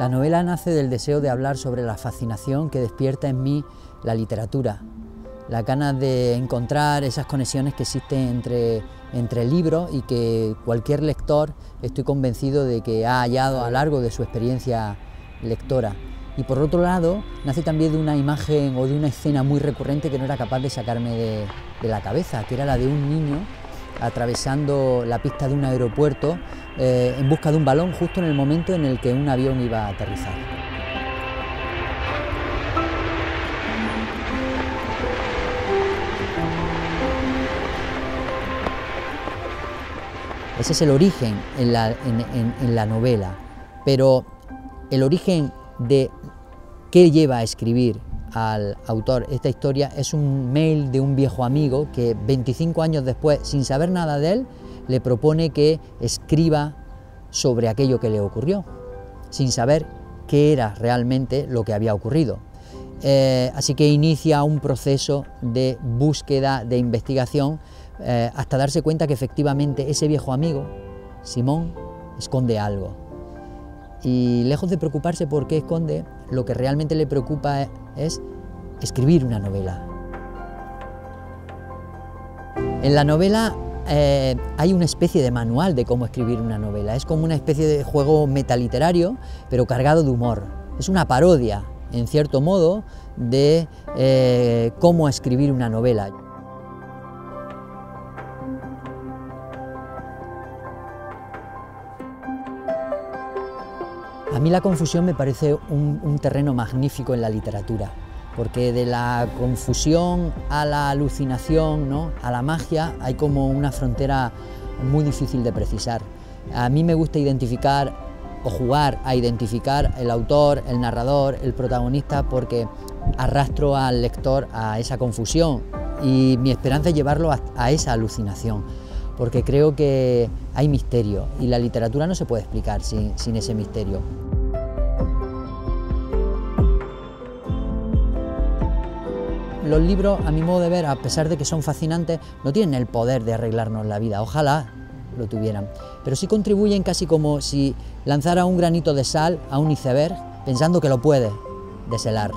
La novela nace del deseo de hablar sobre la fascinación que despierta en mí la literatura, las ganas de encontrar esas conexiones que existen entre, entre libros y que cualquier lector estoy convencido de que ha hallado a lo largo de su experiencia lectora. Y por otro lado, nace también de una imagen o de una escena muy recurrente que no era capaz de sacarme de, de la cabeza, que era la de un niño atravesando la pista de un aeropuerto eh, en busca de un balón justo en el momento en el que un avión iba a aterrizar. Ese es el origen en la, en la novela, pero el origen de qué lleva a escribir al autor esta historia es un mail de un viejo amigo que 25 años después, sin saber nada de él, le propone que escriba sobre aquello que le ocurrió, sin saber qué era realmente lo que había ocurrido. Eh, así que inicia un proceso de búsqueda, de investigación, eh, hasta darse cuenta que efectivamente ese viejo amigo, Simón, esconde algo. Y lejos de preocuparse por qué esconde, lo que realmente le preocupa es escribir una novela. En la novela eh, hay una especie de manual de cómo escribir una novela. Es como una especie de juego metaliterario, pero cargado de humor. Es una parodia, en cierto modo, de eh, cómo escribir una novela. A mí la confusión me parece un, terreno magnífico en la literatura, porque de la confusión a la alucinación, ¿no? a la magia, hay como una frontera muy difícil de precisar. A mí me gusta identificar o jugar a identificar el autor, el narrador, el protagonista, porque arrastro al lector a esa confusión y mi esperanza es llevarlo a esa alucinación porque creo que hay misterio y la literatura no se puede explicar sin, ese misterio. Los libros, a mi modo de ver, a pesar de que son fascinantes, no tienen el poder de arreglarnos la vida. Ojalá lo tuvieran. Pero sí contribuyen casi como si lanzara un granito de sal a un iceberg pensando que lo puede deshelar.